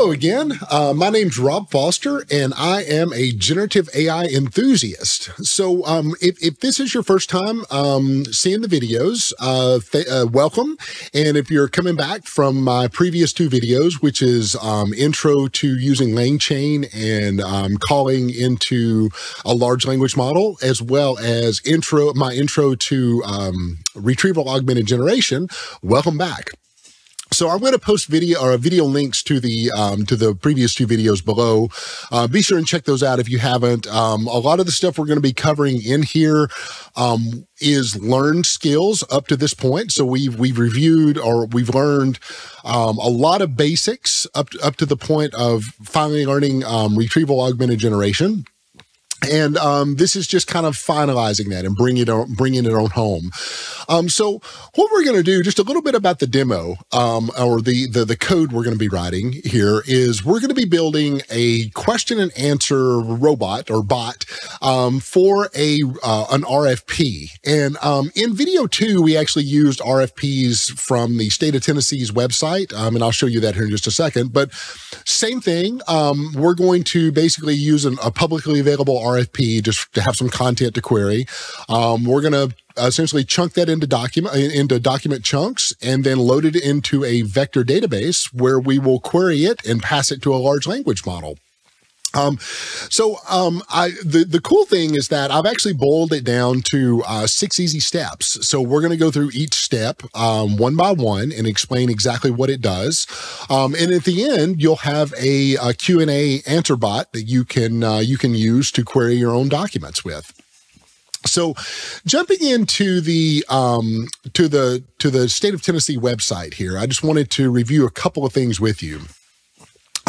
Hello again. Uh, my name's Rob Foster, and I am a generative AI enthusiast. So, um, if, if, this is your first time um, seeing the videos, uh, uh, welcome. And if you're coming back from my previous two videos, which is um, intro to using LangChain and um, calling into a large language model, as well as intro my intro to um, retrieval augmented generation, welcome back. So I'm going to post video or video links to the um, to the previous two videos below. Uh, be sure and check those out if you haven't. Um, a lot of the stuff we're going to be covering in here um, is learned skills up to this point. So we've we've reviewed or we've learned um, a lot of basics up to, up to the point of finally learning um, retrieval augmented generation and um, this is just kind of finalizing that and bringing it on, bringing it on home. Um, so what we're going to do, just a little bit about the demo um, or the, the the code we're going to be writing here is we're going to be building a question and answer robot or bot um, for a uh, an RFP. And um, in video two, we actually used RFPs from the state of Tennessee's website, um, and I'll show you that here in just a second. But same thing, we're going to basically use an, a publicly available RFP just to have some content to query. Um, we're going to essentially chunk that into document into document chunks and then load it into a vector database where we will query it and pass it to a large language model. Um, so, um, I, the, the cool thing is that I've actually boiled it down to, uh, six easy steps. So we're going to go through each step, um, one by one and explain exactly what it does. Um, and at the end, you'll have a, a Q&A answer bot that you can, uh, you can use to query your own documents with. So, jumping into the um, to the to the state of Tennessee website here, I just wanted to review a couple of things with you.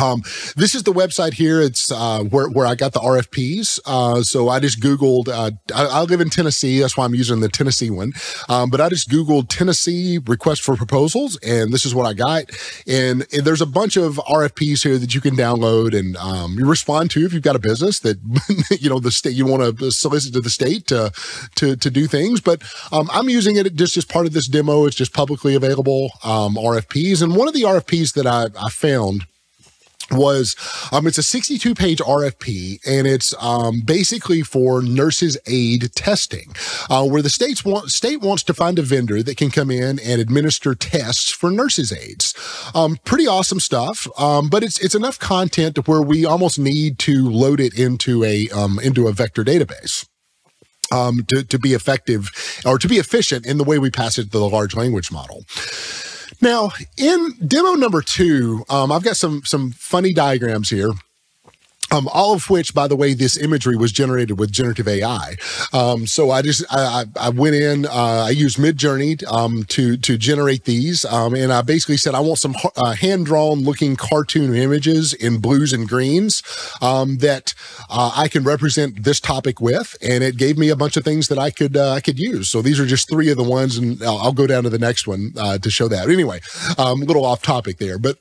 Um, this is the website here. It's uh, where, where I got the RFPs. Uh, so I just Googled, uh, I, I, live in Tennessee. That's why I'm using the Tennessee one. Um, but I just Googled Tennessee request for proposals, and this is what I got. And, and there's a bunch of RFPs here that you can download and um, you respond to if you've got a business that, you know, the state, you want to solicit to the state to, to, to do things. But um, I'm using it just as part of this demo. It's just publicly available um, RFPs. And one of the RFPs that I, I found was um, it's a 62 page RFP and it's um, basically for nurses aid testing, uh, where the states want state wants to find a vendor that can come in and administer tests for nurses aides. Um, pretty awesome stuff, um, but it's it's enough content where we almost need to load it into a um, into a vector database. Um, to, to be effective or to be efficient in the way we pass it to the large language model. Now, in demo number two, um, I've got some some funny diagrams here. Um, all of which, by the way, this imagery was generated with generative AI. Um, so I just I, I went in, uh, I used Midjourney um, to to generate these, um, and I basically said I want some uh, hand drawn looking cartoon images in blues and greens um, that uh, I can represent this topic with, and it gave me a bunch of things that I could uh, I could use. So these are just three of the ones, and I'll, I'll go down to the next one uh, to show that. Anyway, um, a little off topic there, but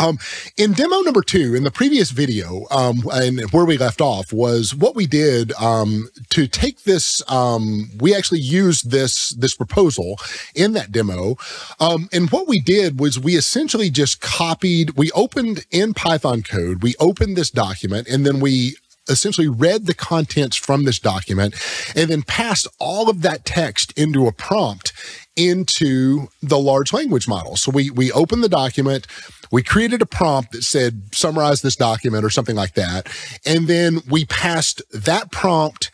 um, in demo number two, in the previous video, um, and where we left off was what we did um, to take this. Um, we actually used this this proposal in that demo, um, and what we did was we essentially just copied. We opened in Python code. We opened this document, and then we essentially read the contents from this document and then passed all of that text into a prompt into the large language model. So we we opened the document, we created a prompt that said summarize this document or something like that, and then we passed that prompt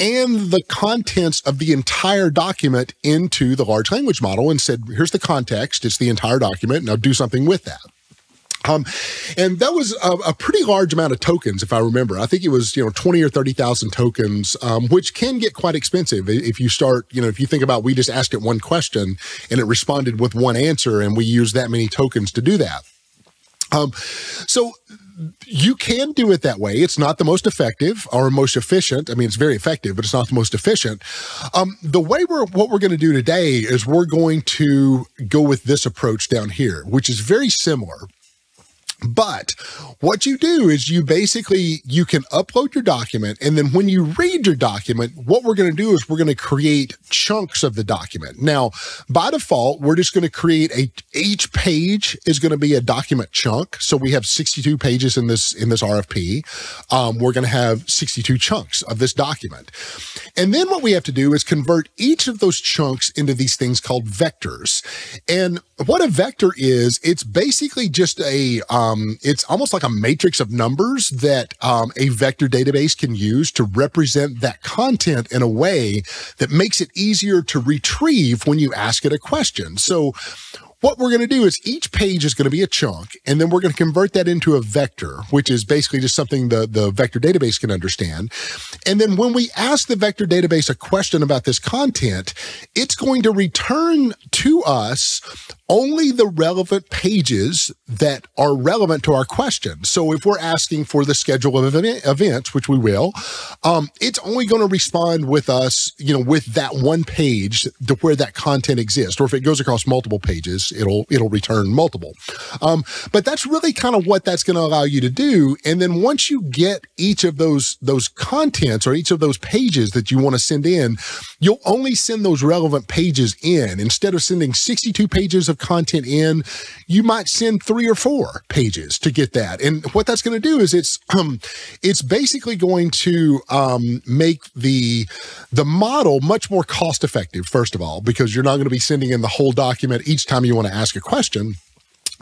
and the contents of the entire document into the large language model and said, here's the context, it's the entire document, now do something with that. Um, and that was a, a, pretty large amount of tokens, if I remember. I think it was, you know, 20 or 30,000 tokens, um, which can get quite expensive if you start, you know, if you think about we just asked it one question and it responded with one answer and we used that many tokens to do that. Um, so you can do it that way. It's not the most effective or most efficient. I mean, it's very effective, but it's not the most efficient. Um, the way we're what we're going to do today is we're going to go with this approach down here, which is very similar. But what you do is you basically you can upload your document and then when you read your document, what we're going to do is we're going to create chunks of the document. Now, by default, we're just going to create a each page is going to be a document chunk. So we have 62 pages in this in this RFP. Um, we're going to have 62 chunks of this document. And then what we have to do is convert each of those chunks into these things called vectors. And what a vector is, it's basically just a um, um, it's almost like a matrix of numbers that um, a vector database can use to represent that content in a way that makes it easier to retrieve when you ask it a question. So what we're going to do is each page is going to be a chunk, and then we're going to convert that into a vector, which is basically just something the, the vector database can understand. And then when we ask the vector database a question about this content, it's going to return to us only the relevant pages that are relevant to our question. So if we're asking for the schedule of events, which we will, um, it's only going to respond with us, you know, with that one page to where that content exists. Or if it goes across multiple pages, it'll it'll return multiple. Um, but that's really kind of what that's going to allow you to do. And then once you get each of those those contents or each of those pages that you want to send in, you'll only send those relevant pages in instead of sending 62 pages of content in, you might send three or four pages to get that. And what that's going to do is it's um, it's basically going to um, make the the model much more cost effective. First of all, because you're not going to be sending in the whole document each time you want to ask a question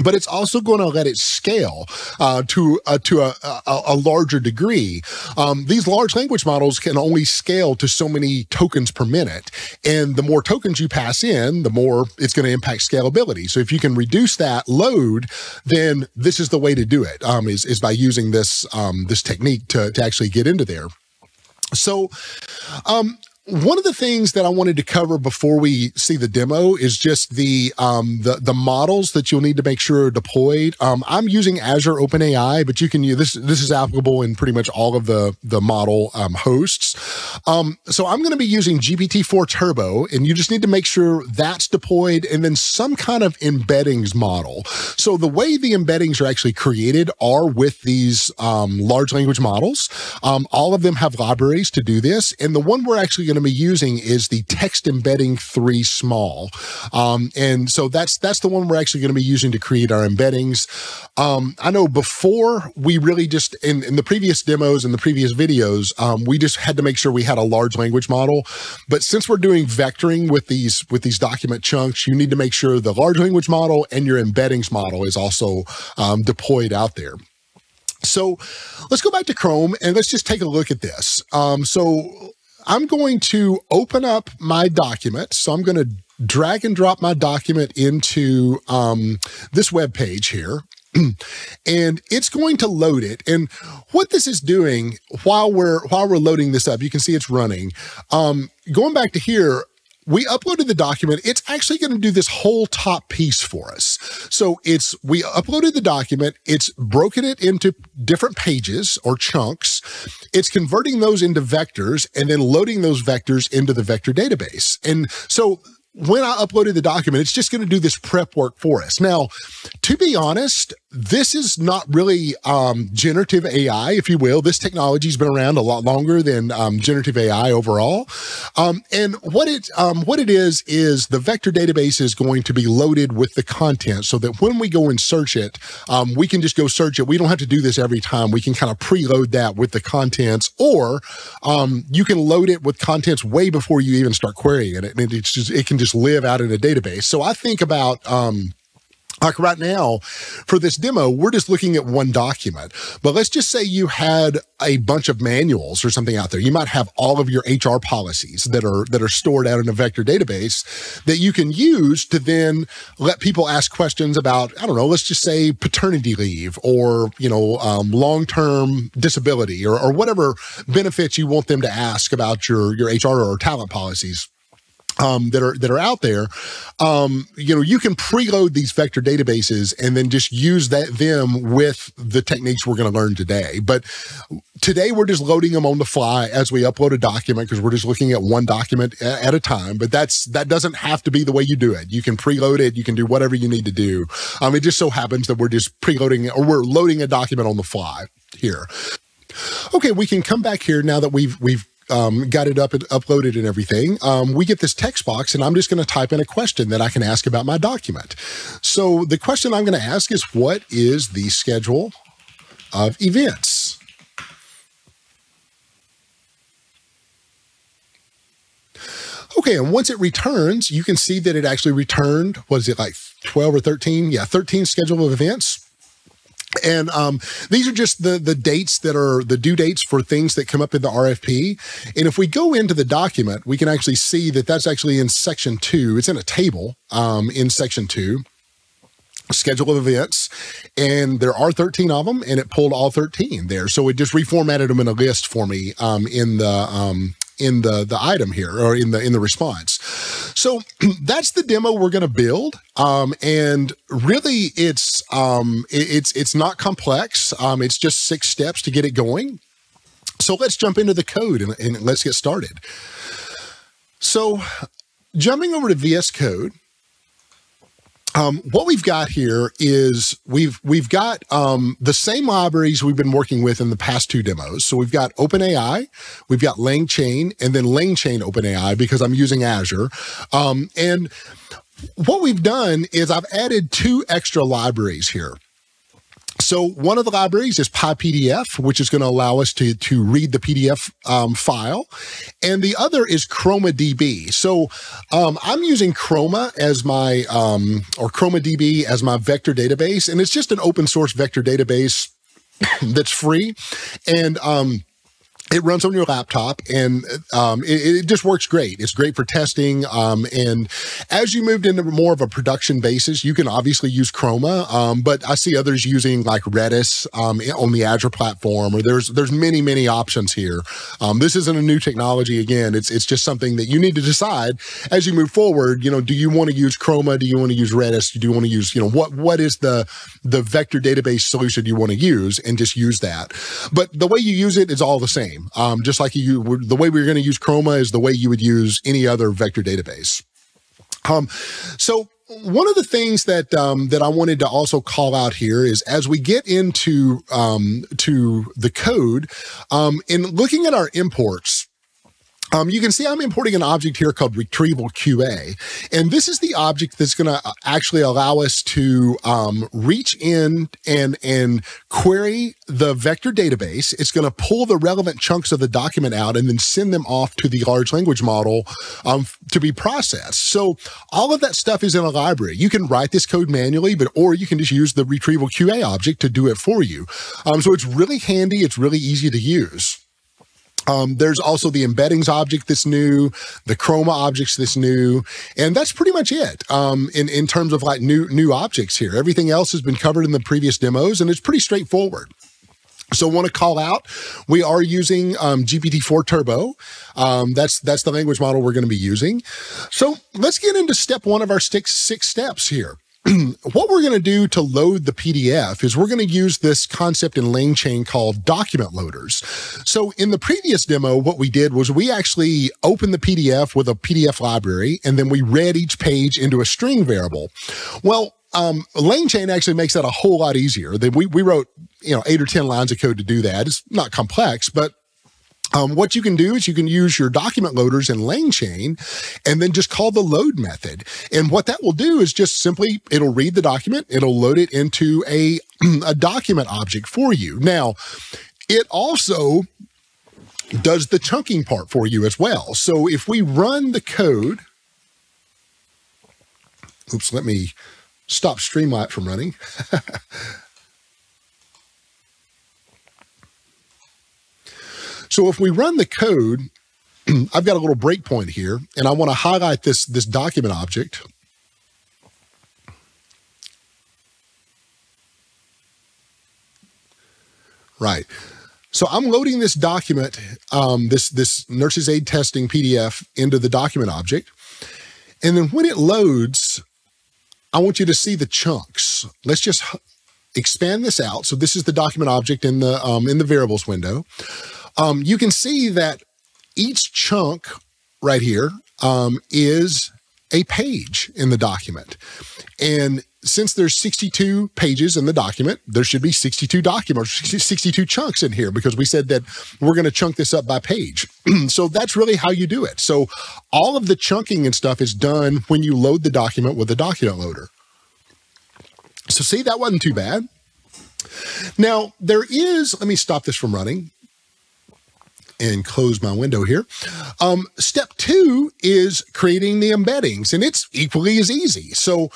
but it's also going to let it scale uh, to uh, to a, a, a, larger degree. Um, these large language models can only scale to so many tokens per minute, and the more tokens you pass in, the more it's going to impact scalability. So if you can reduce that load, then this is the way to do it. Um, is is by using this um, this technique to to actually get into there. So, um, one of the things that I wanted to cover before we see the demo is just the um, the the models that you'll need to make sure are deployed. Um, I'm using Azure OpenAI, but you can use this. This is applicable in pretty much all of the the model um, hosts. Um, so I'm going to be using GPT-4 Turbo, and you just need to make sure that's deployed, and then some kind of embeddings model. So the way the embeddings are actually created are with these um, large language models. Um, all of them have libraries to do this, and the one we're actually going to be using is the text embedding three small. Um, and so that's that's the one we're actually going to be using to create our embeddings. Um, I know before we really just in, in the previous demos and the previous videos, um, we just had to make sure we had a large language model. But since we're doing vectoring with these with these document chunks, you need to make sure the large language model and your embeddings model is also um, deployed out there. So let's go back to Chrome and let's just take a look at this. Um, so I'm going to open up my document. So I'm going to drag and drop my document into um, this web page here. and it's going to load it. And what this is doing while we're while we're loading this up, you can see it's running. Um, going back to here, we uploaded the document. It's actually going to do this whole top piece for us. So it's, we uploaded the document. It's broken it into different pages or chunks. It's converting those into vectors and then loading those vectors into the vector database. And so when I uploaded the document, it's just going to do this prep work for us. Now, to be honest, this is not really um, generative AI, if you will. This technology has been around a lot longer than um, generative AI overall. Um, and what it um, what it is is the vector database is going to be loaded with the content, so that when we go and search it, um, we can just go search it. We don't have to do this every time. We can kind of preload that with the contents, or um, you can load it with contents way before you even start querying it, and it's just it can just live out in a database. So I think about um, like right now for this demo, we're just looking at one document, but let's just say you had a bunch of manuals or something out there. You might have all of your HR policies that are, that are stored out in a vector database that you can use to then let people ask questions about, I don't know, let's just say paternity leave or, you know, um, long-term disability or, or whatever benefits you want them to ask about your, your HR or talent policies. Um, that are that are out there, um, you know, you can preload these vector databases and then just use that them with the techniques we're going to learn today. But today we're just loading them on the fly as we upload a document because we're just looking at one document at a time. But that's that doesn't have to be the way you do it. You can preload it. You can do whatever you need to do. Um, it just so happens that we're just preloading or we're loading a document on the fly here. Okay, we can come back here now that we've we've um, got it up and uploaded and everything, um, we get this text box and I'm just going to type in a question that I can ask about my document. So the question I'm going to ask is what is the schedule of events? Okay, and once it returns, you can see that it actually returned, what is it, like 12 or 13? Yeah, 13 schedule of events. And um, these are just the the dates that are the due dates for things that come up in the RFP. And if we go into the document, we can actually see that that's actually in section two. It's in a table um, in section two schedule of events and there are 13 of them and it pulled all 13 there so it just reformatted them in a list for me um, in the um, in the the item here or in the in the response. So that's the demo we're going to build. Um, and really it's um, it, it's it's not complex. Um, it's just six steps to get it going. So let's jump into the code and, and let's get started. So jumping over to VS Code, um, what we've got here is we've we've got um, the same libraries we've been working with in the past two demos. So we've got OpenAI, we've got LangChain, and then LangChain OpenAI because I'm using Azure. Um, and what we've done is I've added two extra libraries here. So one of the libraries is PyPDF, which is going to allow us to, to read the PDF um, file. And the other is ChromaDB. So um, I'm using Chroma as my, um, or ChromaDB as my vector database. And it's just an open source vector database that's free. And um, it runs on your laptop and um, it, it, just works great. It's great for testing. Um, and as you moved into more of a production basis, you can obviously use Chroma, um, but I see others using like Redis um, on the Azure platform, or there's there's many many options here. Um, this isn't a new technology. Again, it's it's just something that you need to decide as you move forward. You know, do you want to use Chroma? Do you want to use Redis? Do you want to use you know what what is the the vector database solution you want to use, and just use that. But the way you use it is all the same Um, just like you, the way we're going to use Chroma is the way you would use any other vector database. Um, so one of the things that um, that I wanted to also call out here is as we get into um, to the code, um, in looking at our imports, um, you can see I'm importing an object here called retrieval QA. And this is the object that's going to uh, actually allow us to um, reach in and, and query the vector database. It's going to pull the relevant chunks of the document out and then send them off to the large language model um, to be processed. So all of that stuff is in a library. You can write this code manually, but or you can just use the retrieval QA object to do it for you. Um, so it's really handy. It's really easy to use. Um, there's also the embeddings object that's new, the chroma objects that's new, and that's pretty much it um, in in terms of like new new objects here. Everything else has been covered in the previous demos, and it's pretty straightforward. So want to call out, we are using um, GPT-4 Turbo. Um, that's that's the language model we're going to be using. So let's get into step one of our six, six steps here. what we're going to do to load the PDF is we're going to use this concept in LangChain called document loaders. So in the previous demo, what we did was we actually opened the PDF with a PDF library, and then we read each page into a string variable. Well, um, LangChain actually makes that a whole lot easier. We, we wrote, you know, eight or 10 lines of code to do that. It's not complex, but um, what you can do is you can use your document loaders in LangChain and then just call the load method. And what that will do is just simply, it'll read the document, it'll load it into a, a document object for you. Now, it also does the chunking part for you as well. So if we run the code, oops, let me stop Streamlit from running. So if we run the code, I've got a little breakpoint here, and I want to highlight this, this document object. Right. So I'm loading this document, um, this, this nurses aid testing PDF into the document object. And then when it loads, I want you to see the chunks. Let's just expand this out. So this is the document object in the um, in the variables window. Um, you can see that each chunk right here um, is a page in the document. And since there's 62 pages in the document, there should be 62 documents, 62 chunks in here because we said that we're going to chunk this up by page. so that's really how you do it. So all of the chunking and stuff is done when you load the document with the document loader. So see, that wasn't too bad. Now there is, let me stop this from running and close my window here. Um, step two is creating the embeddings, and it's equally as easy. So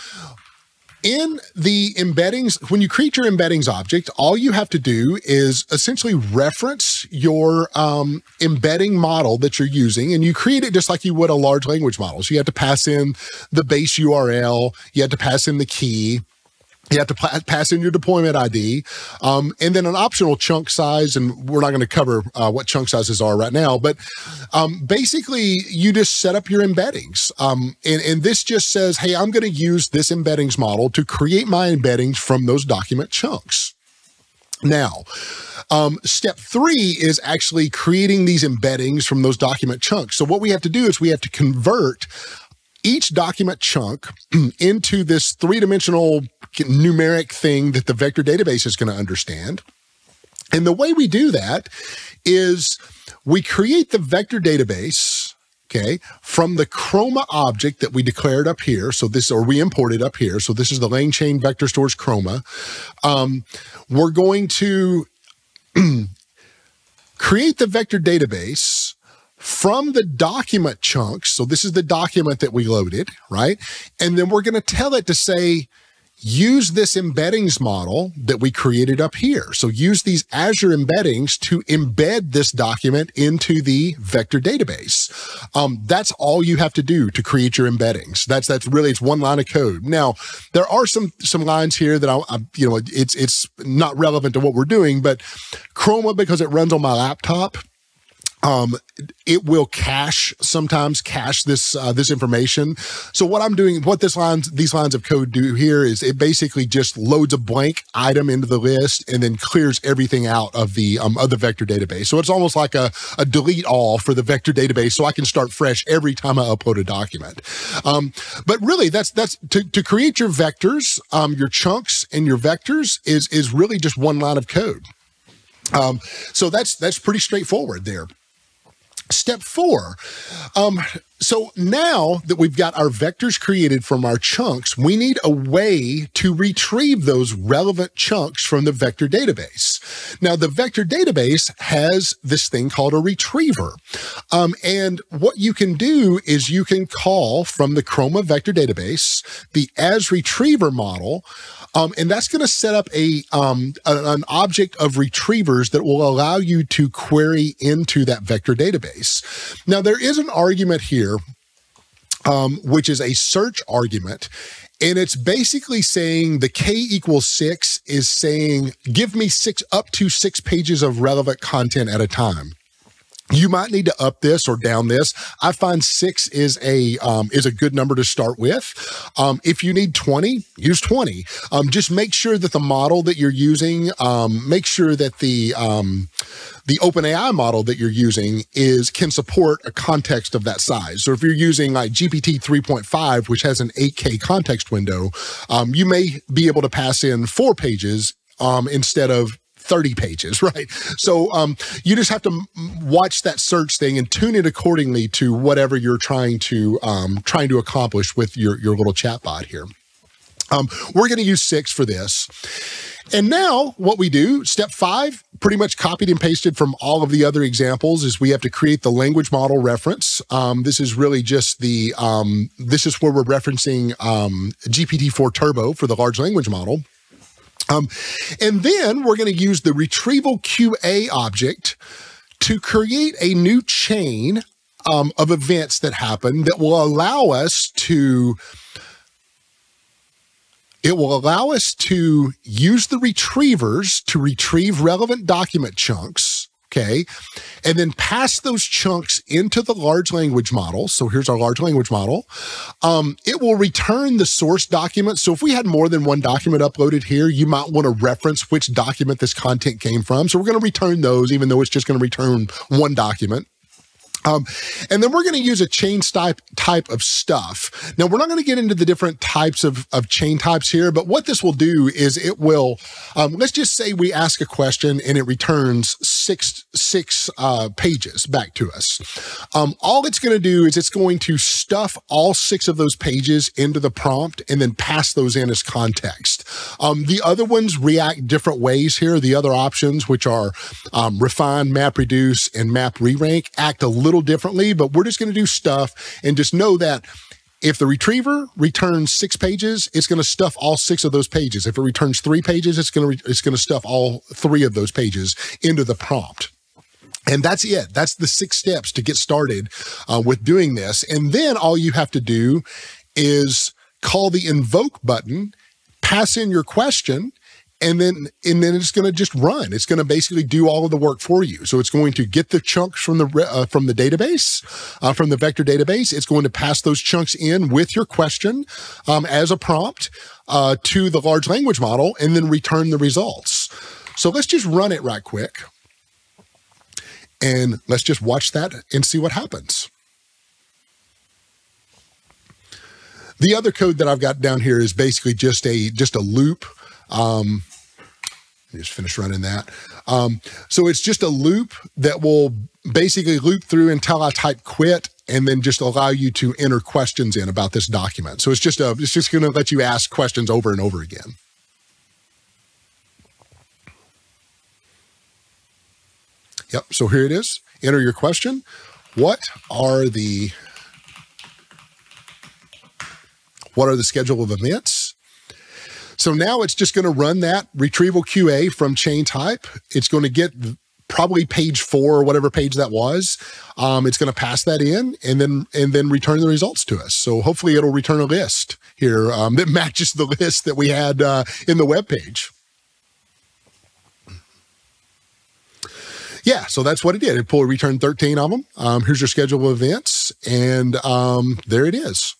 in the embeddings, when you create your embeddings object, all you have to do is essentially reference your um, embedding model that you're using, and you create it just like you would a large language model. So you have to pass in the base URL, you have to pass in the key, you have to pass in your deployment ID, um, and then an optional chunk size. And we're not going to cover uh, what chunk sizes are right now, but um, basically, you just set up your embeddings. Um, and, and this just says, hey, I'm going to use this embeddings model to create my embeddings from those document chunks. Now, um, step three is actually creating these embeddings from those document chunks. So what we have to do is we have to convert each document chunk into this three-dimensional numeric thing that the vector database is going to understand. And the way we do that is we create the vector database, okay, from the chroma object that we declared up here. So this, or we imported up here. So this is the LangChain vector stores chroma. Um, we're going to create the vector database from the document chunks. So this is the document that we loaded, right? And then we're going to tell it to say, use this embeddings model that we created up here. So use these Azure embeddings to embed this document into the vector database. Um, that's all you have to do to create your embeddings. That's that's really it's one line of code. Now there are some some lines here that I, I you know it's it's not relevant to what we're doing, but Chroma because it runs on my laptop um, it will cache sometimes cache this uh, this information. So what I'm doing, what this lines these lines of code do here is it basically just loads a blank item into the list and then clears everything out of the um, of the vector database. So it's almost like a, a delete all for the vector database, so I can start fresh every time I upload a document. Um, but really, that's that's to, to create your vectors, um, your chunks, and your vectors is is really just one line of code. Um, so that's that's pretty straightforward there. Step four. Um, so now that we've got our vectors created from our chunks, we need a way to retrieve those relevant chunks from the vector database. Now, the vector database has this thing called a retriever. Um, and what you can do is you can call from the Chroma vector database the as retriever model um, and that's going to set up a, um, an object of retrievers that will allow you to query into that vector database. Now, there is an argument here, um, which is a search argument. And it's basically saying the K equals six is saying, give me six up to six pages of relevant content at a time you might need to up this or down this. I find six is a um, is a good number to start with. Um, if you need 20, use 20. Um, just make sure that the model that you're using, um, make sure that the um, the OpenAI model that you're using is can support a context of that size. So if you're using like GPT 3.5, which has an 8K context window, um, you may be able to pass in four pages um, instead of 30 pages, right? So um, you just have to watch that search thing and tune it accordingly to whatever you're trying to um, trying to accomplish with your, your little chatbot here. Um, we're going to use six for this. And now what we do, step five, pretty much copied and pasted from all of the other examples is we have to create the language model reference. Um, this is really just the, um, this is where we're referencing um, GPT-4 Turbo for the large language model. Um, and then we're going to use the retrieval QA object to create a new chain um, of events that happen that will allow us to it will allow us to use the retrievers to retrieve relevant document chunks okay, and then pass those chunks into the large language model. So here's our large language model. Um, it will return the source document. So if we had more than one document uploaded here, you might want to reference which document this content came from. So we're going to return those, even though it's just going to return one document. Um, and then we're going to use a chain type type of stuff. Now we're not going to get into the different types of, of chain types here, but what this will do is it will, um, let's just say we ask a question and it returns six, six, uh, pages back to us. Um, all it's going to do is it's going to stuff all six of those pages into the prompt and then pass those in as context. Um, the other ones react different ways here. The other options, which are, um, refine, map reduce, and map re-rank act a little little differently, but we're just going to do stuff and just know that if the retriever returns six pages, it's going to stuff all six of those pages. If it returns three pages, it's going to it's going to stuff all three of those pages into the prompt. And that's it. That's the six steps to get started uh, with doing this. And then all you have to do is call the invoke button, pass in your question, and then and then it's going to just run. It's going to basically do all of the work for you. So it's going to get the chunks from the uh, from the database, uh, from the vector database. It's going to pass those chunks in with your question um, as a prompt uh, to the large language model, and then return the results. So let's just run it right quick, and let's just watch that and see what happens. The other code that I've got down here is basically just a just a loop. Um, just finish running that. Um, so it's just a loop that will basically loop through until I type quit and then just allow you to enter questions in about this document. So it's just a, it's just going to let you ask questions over and over again. Yep. So here it is. Enter your question. What are the what are the schedule of events? So now it's just going to run that retrieval QA from chain type. It's going to get probably page four or whatever page that was. Um, it's going to pass that in and then and then return the results to us. So hopefully it'll return a list here um, that matches the list that we had uh, in the web page. Yeah, so that's what it did. It pulled return 13 of them. Um, here's your schedule of events, and um, there it is.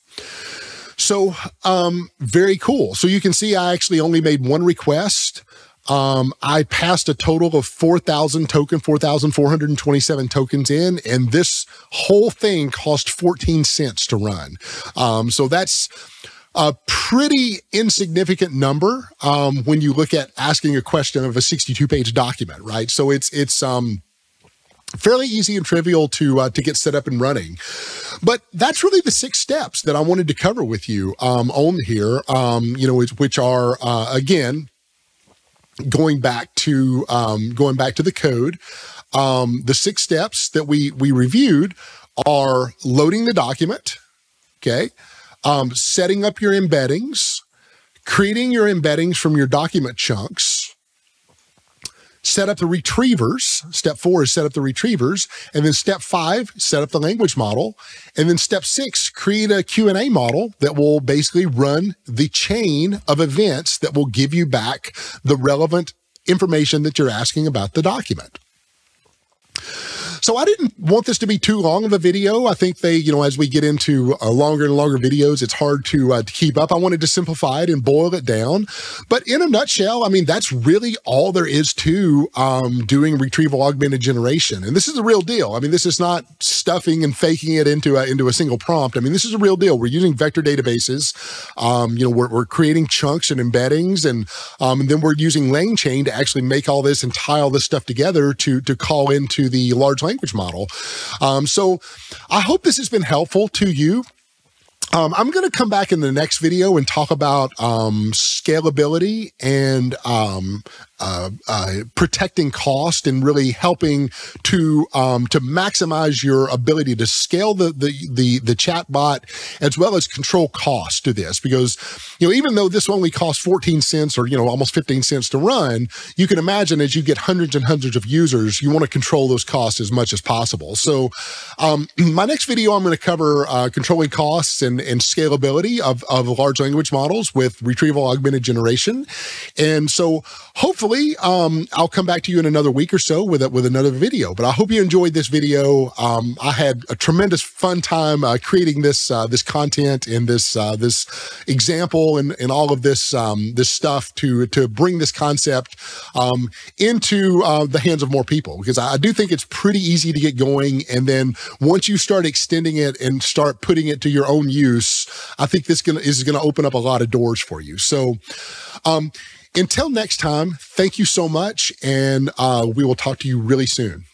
So, um, very cool. So you can see I actually only made one request. Um, I passed a total of 4,000 token, 4,427 tokens in, and this whole thing cost 14 cents to run. Um, so that's a pretty insignificant number um, when you look at asking a question of a 62 page document, right? So it's, it's, um, fairly easy and trivial to uh, to get set up and running. But that's really the six steps that I wanted to cover with you um, on here. Um, you know, which are uh, again going back to um, going back to the code. Um, the six steps that we we reviewed are loading the document. Okay. Um, setting up your embeddings, creating your embeddings from your document chunks, set up the retrievers. Step four is set up the retrievers. And then step five, set up the language model. And then step six, create a Q&A model that will basically run the chain of events that will give you back the relevant information that you're asking about the document. So I didn't want this to be too long of a video. I think they, you know, as we get into uh, longer and longer videos, it's hard to, uh, to keep up. I wanted to simplify it and boil it down. But in a nutshell, I mean, that's really all there is to um, doing retrieval augmented generation. And this is the real deal. I mean, this is not stuffing and faking it into a, into a single prompt. I mean, this is a real deal. We're using vector databases. Um, you know, we're, we're creating chunks and embeddings, and, um, and then we're using LangChain to actually make all this and tie all this stuff together to, to call into the large language model. Um, so I hope this has been helpful to you. Um, I'm going to come back in the next video and talk about um, scalability and um, uh, uh, protecting cost and really helping to um, to maximize your ability to scale the the the, the chatbot as well as control cost to this. Because you know even though this only costs 14 cents or you know almost 15 cents to run you can imagine as you get hundreds and hundreds of users you want to control those costs as much as possible. So um, my next video I'm going to cover uh, controlling costs and, and scalability of, of large language models with retrieval augmented generation. And so hopefully hopefully, um, I'll come back to you in another week or so with a, with another video. But I hope you enjoyed this video. Um, I had a tremendous fun time uh, creating this uh, this content and this uh, this example and, and all of this um, this stuff to to bring this concept um, into uh, the hands of more people because I, I do think it's pretty easy to get going. And then once you start extending it and start putting it to your own use, I think this gonna, is going to open up a lot of doors for you. So. Um, until next time, thank you so much, and uh, we will talk to you really soon.